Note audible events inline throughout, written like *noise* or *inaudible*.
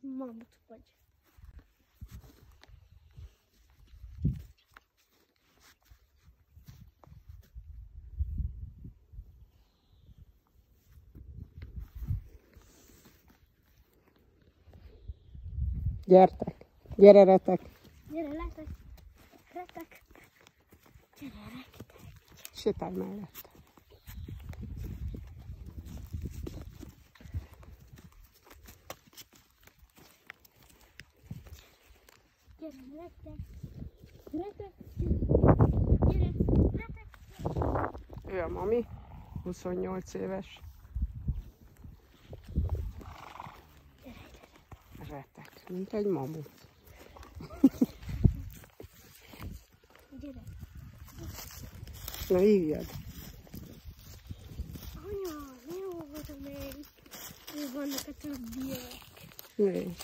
mamut vagy. Gyertek. Gyere, retek. Gyere, letek. Retek. Gyere, retek. Sétálj mellett. Gyere, retek. Retek. Gyere. Ő a mami, 28 éves. Retek, mint egy mamut. Gyere. Na hívjad. Anya, jó volt. Még vannak a többiek. Né.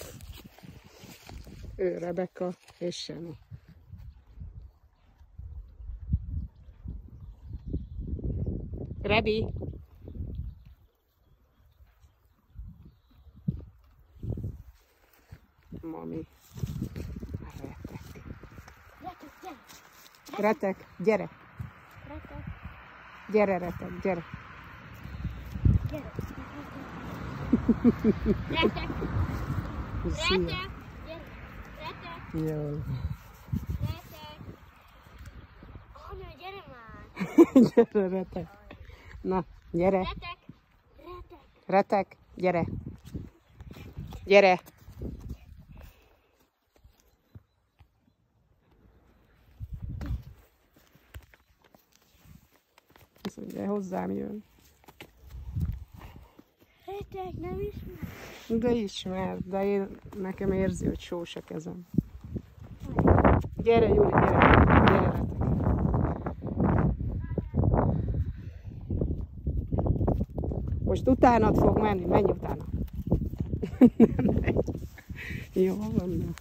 Ő Rebeka és Semi. Rebi. Mami. Retek. Retek, gyere. Retek, gyere. Retek. Gyere, gyere. *laughs* Retek. Retek. Gyere. Retek. Jó. Retek. Anya, gyere már. *laughs* gyere, retek. Na, gyere. Retek. Retek. Retek, gyere. Gyere. Azt mondja, hozzám jön. Retek, nem ismer. De ismer, de én, nekem érzi, hogy sós a kezem. Gyere, Júli, gyere. Gyere, retek. Most utánad fog menni, menj utána. *laughs* Nem megy. Jó van.